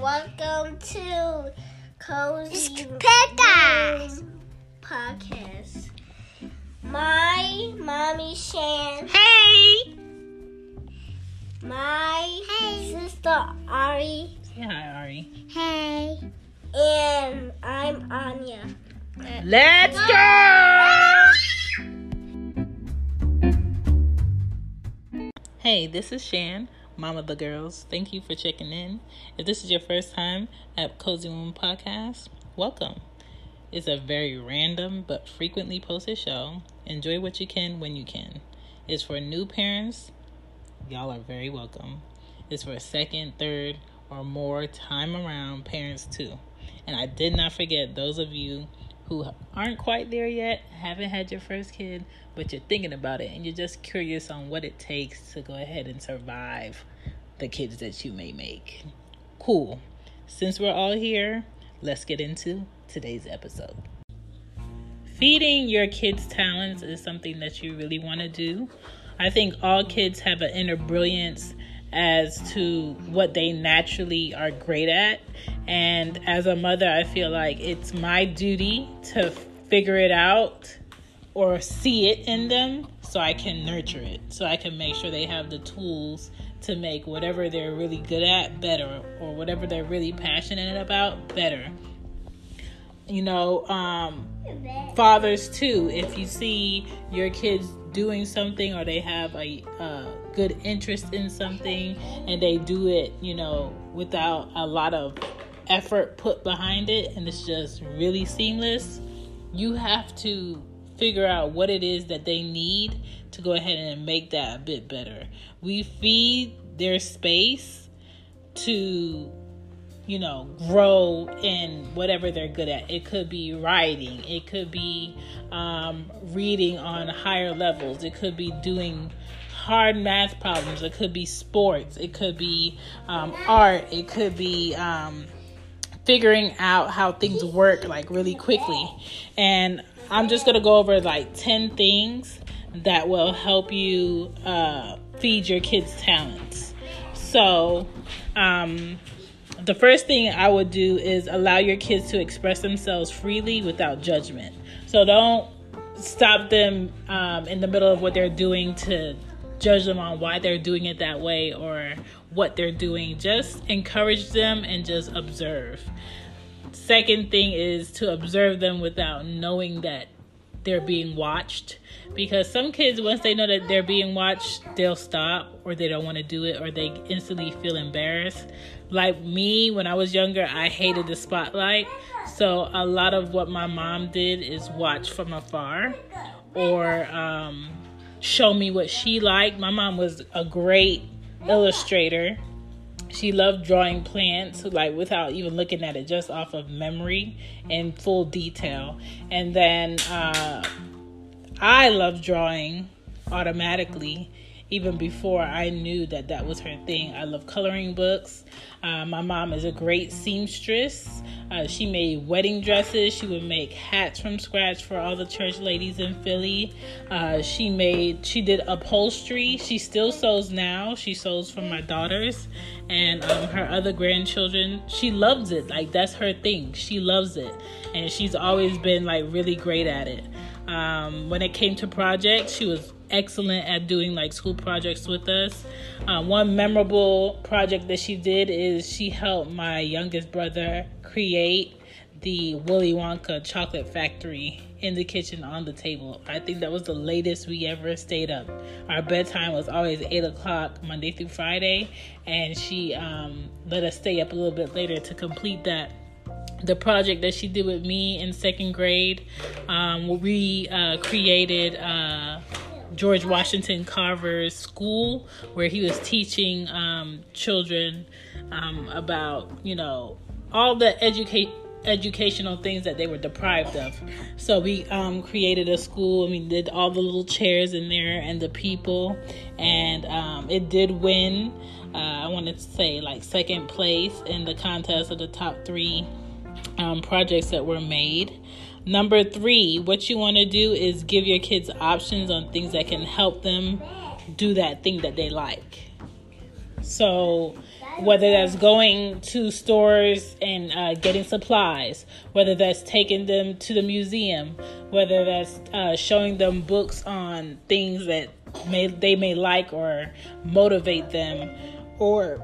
welcome to Cozy Podcast. Podcast. My mommy Shan, Hey! my Hey. sister Ari, Say hi, Ari. Hey. and I'm Anya. Let's go! Hey, this is Shan, of the girls. Thank you for checking in. If this is your first time at Cozy Womb Podcast, welcome. It's a very random but frequently posted show. Enjoy what you can when you can. It's for new parents. Y'all are very welcome. It's for second, third, or more time around parents too. And I did not forget those of you who aren't quite there yet, haven't had your first kid, but you're thinking about it and you're just curious on what it takes to go ahead and survive the kids that you may make. Cool. Since we're all here, let's get into today's episode. Feeding your kids' talents is something that you really want to do. I think all kids have an inner brilliance as to what they naturally are great at. And as a mother, I feel like it's my duty to figure it out or see it in them so I can nurture it, so I can make sure they have the tools to make whatever they're really good at better or whatever they're really passionate about better. You know, um, fathers too, if you see your kids doing something or they have a uh, good interest in something and they do it, you know, without a lot of effort put behind it and it's just really seamless, you have to figure out what it is that they need to go ahead and make that a bit better. We feed their space to you know, grow in whatever they're good at. It could be writing, it could be um, reading on higher levels, it could be doing hard math problems, it could be sports, it could be um, art, it could be um, figuring out how things work like really quickly. And I'm just gonna go over like 10 things that will help you uh, feed your kids' talents. So, um, the first thing I would do is allow your kids to express themselves freely without judgment. So don't stop them um, in the middle of what they're doing to judge them on why they're doing it that way or what they're doing. Just encourage them and just observe. Second thing is to observe them without knowing that they're being watched. Because some kids once they know that they're being watched they'll stop or they don't want to do it or they instantly feel embarrassed. Like me when i was younger i hated the spotlight. So a lot of what my mom did is watch from afar or um, show me what she liked. My mom was a great illustrator she loved drawing plants like without even looking at it just off of memory in full detail. And then uh, i love drawing automatically even before i knew that that was her thing. I love coloring books. Uh, my mom is a great seamstress. Uh, she made wedding dresses. She would make hats from scratch for all the church ladies in philly. Uh, she made she did upholstery. She still sews now. She sews for my daughters and um, her other grandchildren. She loves it. Like that's her thing. She loves it. And she's always been like really great at it. Um, when it came to projects she was excellent at doing like school projects with us um, one memorable project that she did is she helped my youngest brother create the Willy Wonka chocolate factory in the kitchen on the table. I think that was the latest we ever stayed up. Our bedtime was always eight o'clock Monday through Friday, and she um, let us stay up a little bit later to complete that. The project that she did with me in second grade, um, we uh, created. Uh, George Washington Carver's school, where he was teaching um, children um, about, you know, all the educate educational things that they were deprived of. So we um, created a school we did all the little chairs in there and the people, and um, it did win. Uh, I wanted to say like second place in the contest of the top three um, projects that were made. Number three, what you want to do is give your kids options on things that can help them do that thing that they like. So, whether that's going to stores and uh, getting supplies, whether that's taking them to the museum, whether that's uh, showing them books on things that may they may like or motivate them, or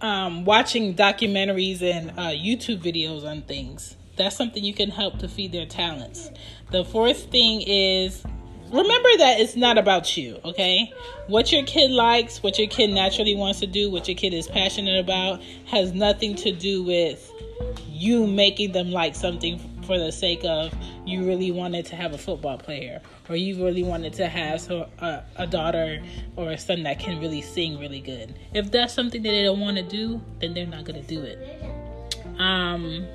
um, watching documentaries and uh, YouTube videos on things. That's something you can help to feed their talents. The fourth thing is remember that it's not about you, okay? What your kid likes, what your kid naturally wants to do, what your kid is passionate about has nothing to do with you making them like something for the sake of you really wanted to have a football player or you really wanted to have so, uh, a daughter or a son that can really sing really good. If that's something that they don't want to do, then they're not going to do it. Um,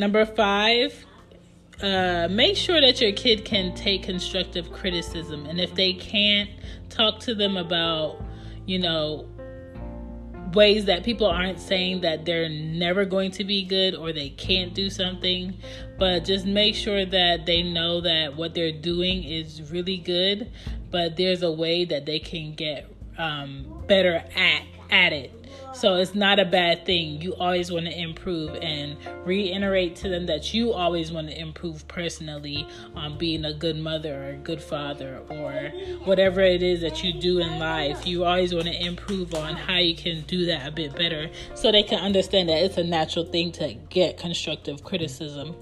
number five, uh, make sure that your kid can take constructive criticism. And if they can't, talk to them about, you know, ways that people aren't saying that they're never going to be good or they can't do something, but just make sure that they know that what they're doing is really good, but there's a way that they can get um, better at at it so it's not a bad thing. You always want to improve and reiterate to them that you always want to improve personally on being a good mother or a good father or whatever it is that you do in life. You always want to improve on how you can do that a bit better so they can understand that it's a natural thing to get constructive criticism.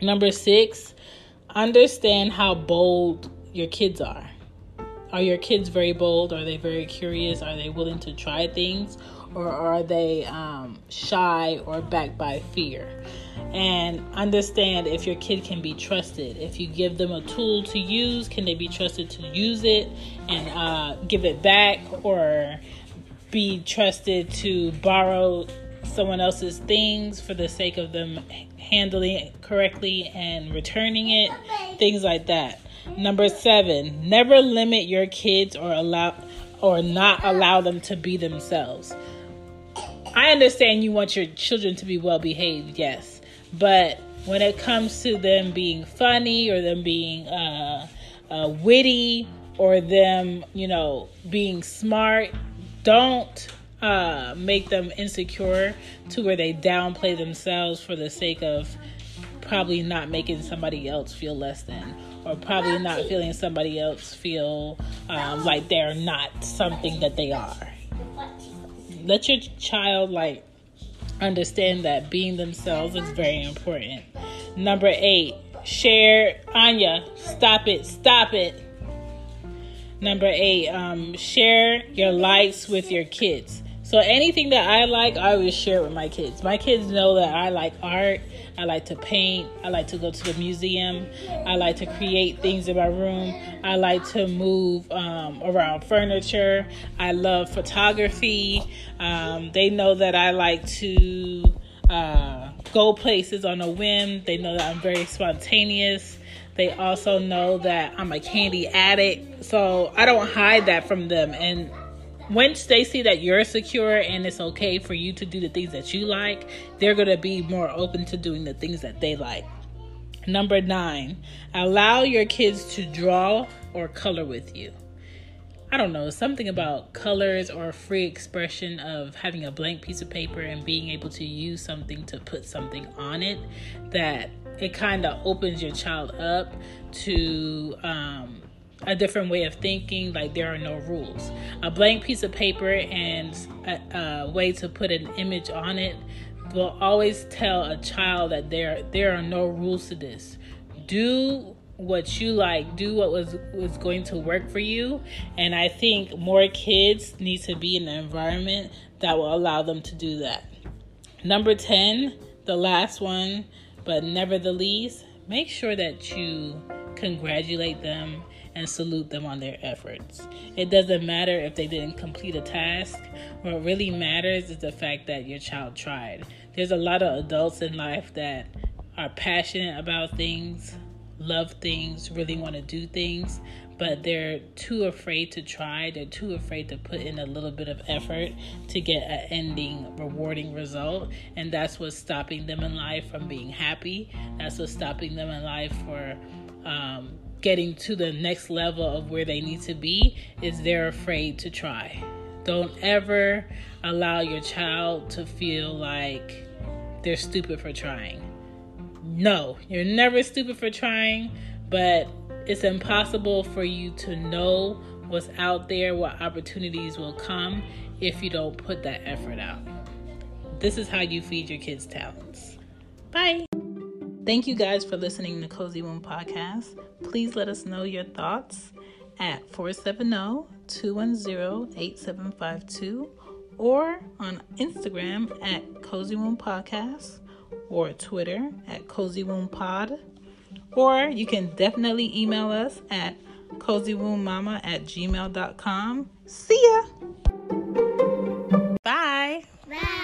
Number six, understand how bold your kids are. Are your kids very bold? Are they very curious? Are they willing to try things? or are they um, shy or backed by fear? And understand if your kid can be trusted. If you give them a tool to use, can they be trusted to use it and uh, give it back or be trusted to borrow someone else's things for the sake of them handling it correctly and returning it? Things like that. Number seven, never limit your kids or allow or not allow them to be themselves. I understand you want your children to be well behaved, yes, but when it comes to them being funny or them being uh, uh, witty or them, you know, being smart, don't uh, make them insecure to where they downplay themselves for the sake of probably not making somebody else feel less than or probably not feeling somebody else feel um, like they're not something that they are let your child like understand that being themselves is very important. Number eight, share. Anya, stop it, stop it. Number eight, um, share your likes with your kids. So anything that I like, I always share with my kids. My kids know that I like art. I like to paint. I like to go to the museum. I like to create things in my room. I like to move um, around furniture. I love photography. Um, they know that I like to uh, go places on a whim. They know that I'm very spontaneous. They also know that I'm a candy addict. So I don't hide that from them. And once they see that you're secure and it's okay for you to do the things that you like, they're going to be more open to doing the things that they like. Number nine, allow your kids to draw or color with you. I don't know, something about colors or free expression of having a blank piece of paper and being able to use something to put something on it that it kind of opens your child up to um, a different way of thinking like there are no rules. A blank piece of paper and a, a, way to put an image on it will always tell a child that there there are no rules to this. Do what you like do what was was going to work for you and i think more kids need to be in an environment that will allow them to do that. Number 10 the last one but never the least make sure that you congratulate them and salute them on their efforts. It doesn't matter if they didn't complete a task. What really matters is the fact that your child tried. There's a lot of adults in life that are passionate about things, love things, really want to do things, but they're too afraid to try. They're too afraid to put in a little bit of effort to get an ending, rewarding result. And that's what's stopping them in life from being happy. That's what's stopping them in life for um, getting to the next level of where they need to be is they're afraid to try. Don't ever allow your child to feel like they're stupid for trying. No, you're never stupid for trying, but it's impossible for you to know what's out there, what opportunities will come if you don't put that effort out. This is how you feed your kids' talents. Bye. Thank you guys for listening to Cozy Womb Podcast. Please let us know your thoughts at 470 210 8752 or on Instagram at Cozy Womb Podcast or Twitter at Cozy Womb Pod. Or you can definitely email us at cozywombbmama at gmail.com. See ya! Bye! Bye.